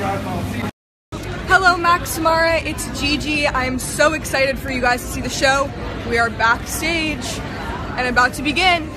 Hello, Max Mara. It's Gigi. I'm so excited for you guys to see the show. We are backstage and about to begin.